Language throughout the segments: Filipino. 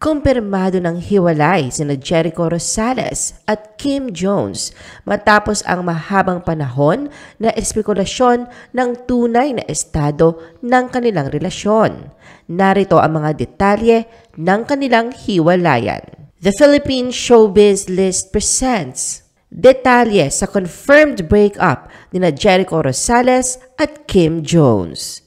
Kumpirmado ng hiwalay sina Jericho Rosales at Kim Jones matapos ang mahabang panahon na espekulasyon ng tunay na estado ng kanilang relasyon. Narito ang mga detalye ng kanilang hiwalayan. The Philippine Showbiz List presents detalye sa confirmed breakup ni Jericho Rosales at Kim Jones.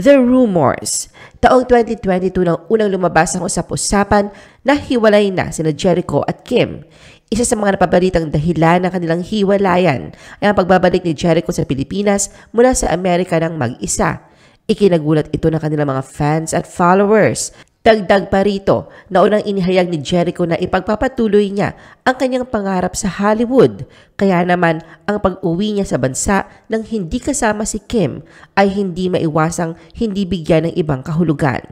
The Rumors. Taong 2022 nang unang lumabas ang usap-usapan na hiwalay na sina Jericho at Kim. Isa sa mga napabalitang dahilan ng kanilang hiwalayan ay ang pagbabalik ni Jericho sa Pilipinas mula sa Amerika ng mag-isa. Ikinagulat ito ng kanilang mga fans at followers Dagdag pa rito na unang inihayag ni Jericho na ipagpapatuloy niya ang kanyang pangarap sa Hollywood. Kaya naman ang pag-uwi niya sa bansa nang hindi kasama si Kim ay hindi maiwasang hindi bigyan ng ibang kahulugan.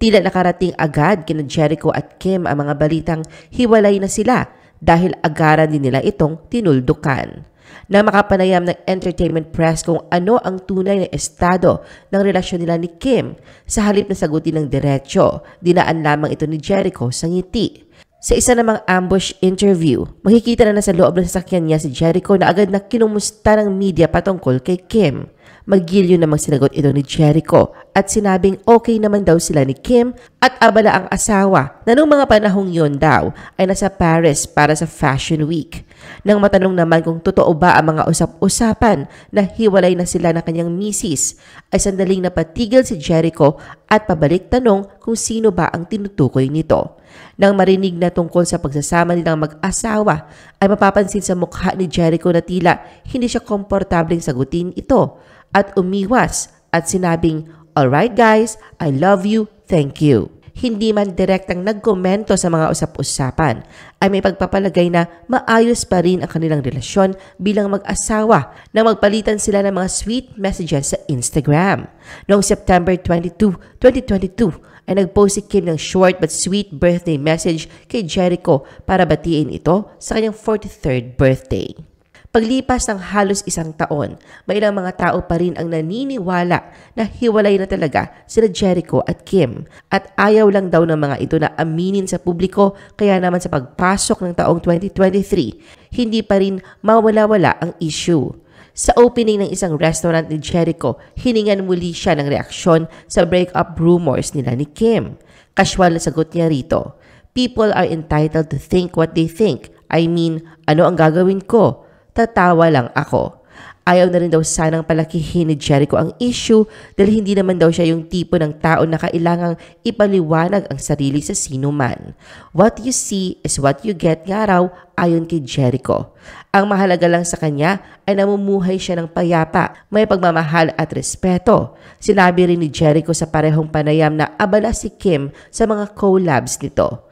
Tila nakarating agad kina Jericho at Kim ang mga balitang hiwalay na sila dahil agaran din nila itong tinuldukan na makapanayam ng entertainment press kung ano ang tunay na estado ng relasyon nila ni Kim sa halip na sagutin ng diretsyo. Dinaan lamang ito ni Jericho sa ngiti. Sa isa namang ambush interview, makikita na na sa loob ng sasakyan niya si Jericho na agad na kinumusta ng media patungkol kay Kim. Magilyo namang sinagot ito ni Jericho at sinabing okay naman daw sila ni Kim at abala ang asawa na noong mga panahong yon daw ay nasa Paris para sa Fashion Week. Nang matanong naman kung totoo ba ang mga usap-usapan na hiwalay na sila ng kanyang misis, ay sandaling napatigil si Jericho at pabalik tanong kung sino ba ang tinutukoy nito. Nang marinig na tungkol sa pagsasama nilang mag-asawa, ay mapapansin sa mukha ni Jericho na tila hindi siya komportableng sagutin ito at umiwas at sinabing, Alright guys, I love you, thank you. Hindi man direktang nagkomento sa mga usap-usapan, ay may pagpapalagay na maayos pa rin ang kanilang relasyon bilang mag-asawa na magpalitan sila ng mga sweet messages sa Instagram. Noong September 22, 2022, ay nag-post si Kim ng short but sweet birthday message kay Jericho para batiin ito sa kanyang 43rd birthday. Paglipas ng halos isang taon, may ilang mga tao pa rin ang naniniwala na hiwalay na talaga sila Jericho at Kim at ayaw lang daw ng mga ito na aminin sa publiko kaya naman sa pagpasok ng taong 2023, hindi pa rin mawala-wala ang issue. Sa opening ng isang restaurant ni Jericho, hiningan muli siya ng reaksyon sa breakup rumors nila ni Kim. Casual na sagot niya rito, People are entitled to think what they think. I mean, ano ang gagawin ko? Tatawa lang ako. Ayaw na rin daw sanang palakihin ni Jericho ang issue dahil hindi naman daw siya yung tipo ng tao na kailangang ipaliwanag ang sarili sa sino man. What you see is what you get nga raw ayon kay Jericho. Ang mahalaga lang sa kanya ay namumuhay siya ng payapa, may pagmamahal at respeto. Sinabi rin ni Jericho sa parehong panayam na abala si Kim sa mga collabs nito.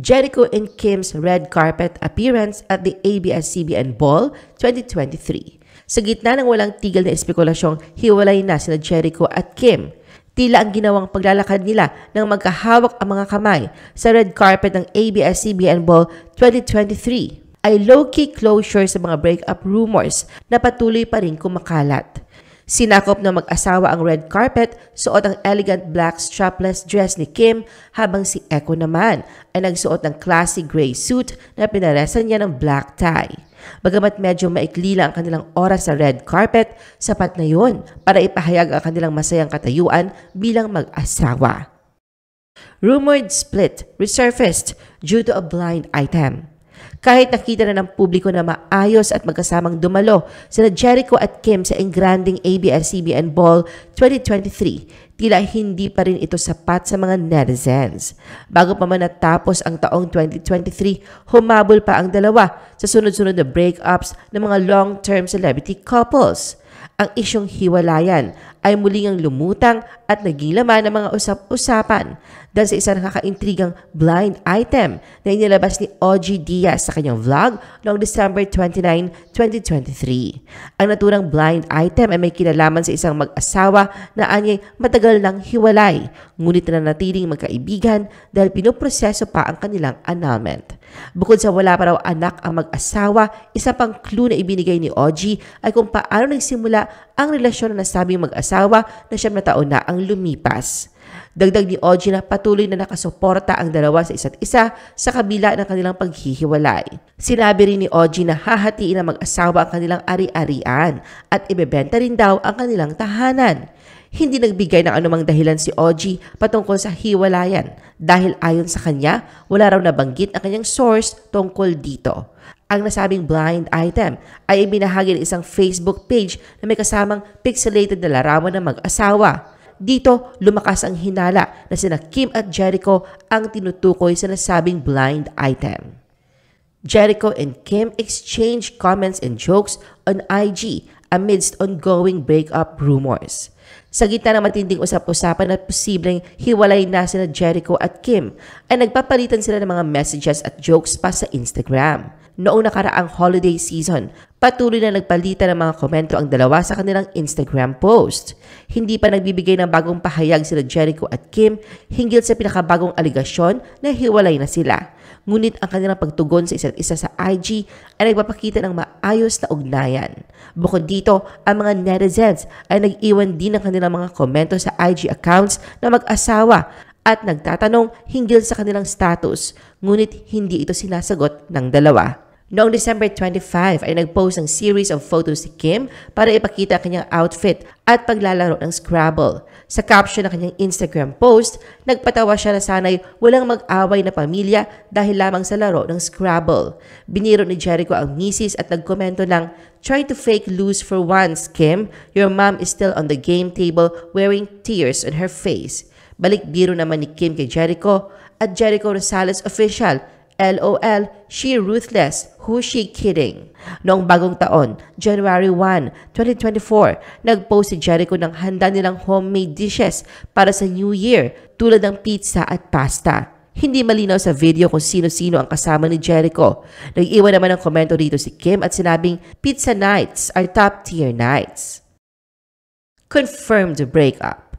Jericho and Kim's red carpet appearance at the ABS-CBN Ball 2023. Sa gitna ng walang tigil na espekulasyong hiwalay na sina Jericho at Kim, tila ang ginawang paglalakad nila ng magkahawak ang mga kamay sa red carpet ng ABS-CBN Ball 2023 ay low-key closure sa mga breakup rumors na patuloy pa rin kumakalat. Sinakop ng mag-asawa ang red carpet, suot ang elegant black strapless dress ni Kim habang si Echo naman ay nagsuot ng classy gray suit na pinaresan niya ng black tie. Bagamat medyo maikli lang ang kanilang oras sa red carpet, sapat na yun para ipahayag ang kanilang masayang katayuan bilang mag-asawa. Rumored split resurfaced due to a blind item. Kahit nakita na ng publiko na maayos at magkasamang dumalo sina Jericho at Kim sa engranding ABS-CBN Ball 2023, tila hindi pa rin ito sapat sa mga netizens. Bago pa man natapos ang taong 2023, humabol pa ang dalawa sa sunod-sunod na breakups ng mga long-term celebrity couples. Ang isyong hiwalayan ay muling ang lumutang at naging laman ng mga usap-usapan dahil sa isang nakakaintrigang blind item na inilabas ni OG Diaz sa kanyang vlog noong December 29, 2023. Ang naturang blind item ay may kinalaman sa isang mag-asawa na anyay matagal nang hiwalay, ngunit na natiling magkaibigan dahil pinoproseso pa ang kanilang annulment. Bukod sa wala pa raw anak ang mag-asawa, isa pang clue na ibinigay ni OG ay kung paano nagsimula ang relasyon na nasabing mag-asawa na siyam na taon na ang lumipas. Dagdag ni Oji na patuloy na nakasuporta ang dalawa sa isa't isa sa kabila ng kanilang paghihiwalay. Sinabi rin ni Oji na hahatiin na mag-asawa ang kanilang ari-arian at ibebenta rin daw ang kanilang tahanan. Hindi nagbigay ng anumang dahilan si Oji patungkol sa hiwalayan dahil ayon sa kanya, wala raw nabanggit ang kanyang source tungkol dito. Ang nasabing blind item ay ibinahagi ng isang Facebook page na may kasamang pixelated na larawan ng mag-asawa. Dito, lumakas ang hinala na sina Kim at Jericho ang tinutukoy sa nasabing blind item. Jericho and Kim exchanged comments and jokes on IG amidst ongoing breakup rumors. Sa gitna ng matinding usap-usapan at posibleng hiwalay na sina Jericho at Kim, ay nagpapalitan sila ng mga messages at jokes pa sa Instagram. Noong nakaraang holiday season, patuloy na nagpalitan ng mga komento ang dalawa sa kanilang Instagram post. Hindi pa nagbibigay ng bagong pahayag sila Jericho at Kim hinggil sa pinakabagong aligasyon na hiwalay na sila. Ngunit ang kanilang pagtugon sa isa't isa sa IG ay nagpapakita ng maayos na ugnayan. Bukod dito, ang mga netizens ay nag-iwan din ng kanilang mga komento sa IG accounts na mag-asawa at nagtatanong hinggil sa kanilang status, ngunit hindi ito sinasagot ng dalawa. Noong December 25 ay nag-post ng series of photos si Kim para ipakita ang kanyang outfit at paglalaro ng Scrabble. Sa caption ng kanyang Instagram post, nagpatawa siya na sanay walang mag-away na pamilya dahil lamang sa laro ng Scrabble. Biniro ni Jericho ang misis at nagkomento ng, Try to fake lose for once, Kim. Your mom is still on the game table wearing tears on her face. Balik biro naman ni Kim kay Jericho at Jericho Rosales official LOL, she ruthless, who's she kidding? Noong bagong taon, January 1, 2024, nag-post si Jericho ng handa nilang homemade dishes para sa New Year tulad ng pizza at pasta. Hindi malinaw sa video kung sino-sino ang kasama ni Jericho. Nag-iwan naman ng komento dito si Kim at sinabing, Pizza nights are top tier nights. Confirmed breakup.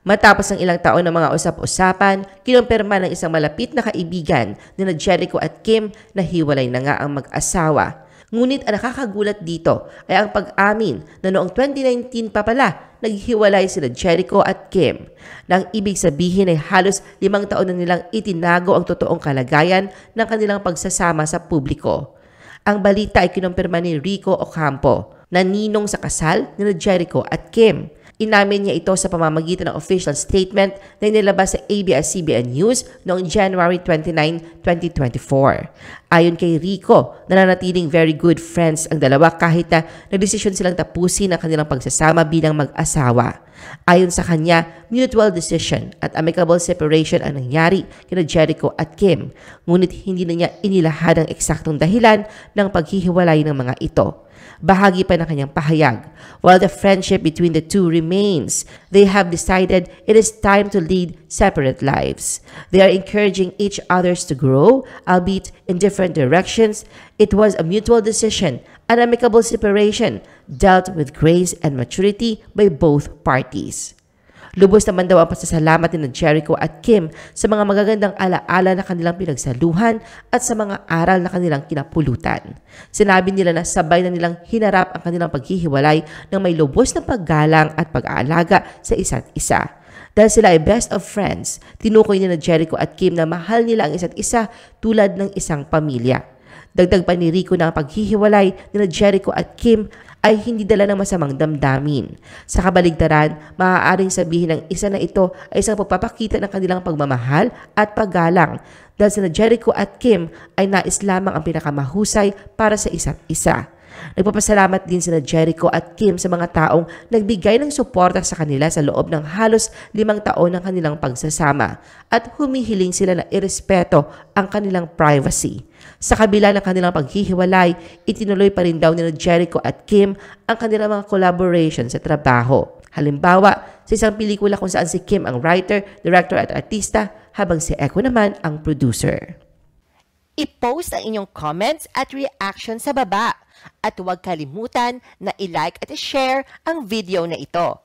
Matapos ang ilang taon ng mga usap-usapan, kinumpirma ng isang malapit na kaibigan ni na Jericho at Kim na hiwalay na nga ang mag-asawa. Ngunit ang nakakagulat dito ay ang pag-amin na noong 2019 pa pala naghiwalay sila Jericho at Kim. Nang ibig sabihin ay halos limang taon na nilang itinago ang totoong kalagayan ng kanilang pagsasama sa publiko. Ang balita ay kinumpirma ni Rico Ocampo na ninong sa kasal ni Jericho at Kim. Inamin niya ito sa pamamagitan ng official statement na inilabas sa ABS-CBN News noong January 29, 2024. Ayon kay Rico, nananatiling very good friends ang dalawa kahit na nagdesisyon silang tapusin ang kanilang pagsasama bilang mag-asawa. Ayon sa kanya, mutual decision at amicable separation ang nangyari kina Jericho at Kim, ngunit hindi na niya inilahad ang eksaktong dahilan ng paghihiwalay ng mga ito. Bahagi pa ng kanyang pahayag. While the friendship between the two remains, they have decided it is time to lead separate lives. They are encouraging each others to grow, albeit in different directions. It was a mutual decision, an amicable separation, dealt with grace and maturity by both parties. Lubos naman daw ang pasasalamat ni Jericho at Kim sa mga magagandang alaala na kanilang pinagsaluhan at sa mga aral na kanilang kinapulutan. Sinabi nila na sabay na nilang hinarap ang kanilang paghihiwalay ng may lubos na paggalang at pag-aalaga sa isa't isa. Dahil sila ay best of friends, tinukoy ni Jericho at Kim na mahal nila ang isa't isa tulad ng isang pamilya. Dagdag pa ni Rico na paghihiwalay ni Jericho at Kim ay hindi dala ng masamang damdamin. Sa kabaligtaran, maaaring sabihin ng isa na ito ay isang pagpapakita ng kanilang pagmamahal at paggalang dahil sina Jericho at Kim ay nais lamang ang pinakamahusay para sa isa't isa. Nagpapasalamat din sina Jericho at Kim sa mga taong nagbigay ng suporta sa kanila sa loob ng halos limang taon ng kanilang pagsasama at humihiling sila na irespeto ang kanilang privacy. Sa kabila ng kanilang paghihiwalay, itinuloy pa rin daw nila Jericho at Kim ang kanilang mga collaboration sa trabaho. Halimbawa, sa isang pelikula kung saan si Kim ang writer, director at artista, habang si Echo naman ang producer. I-post ang inyong comments at reaction sa baba. At huwag kalimutan na i-like at i-share ang video na ito.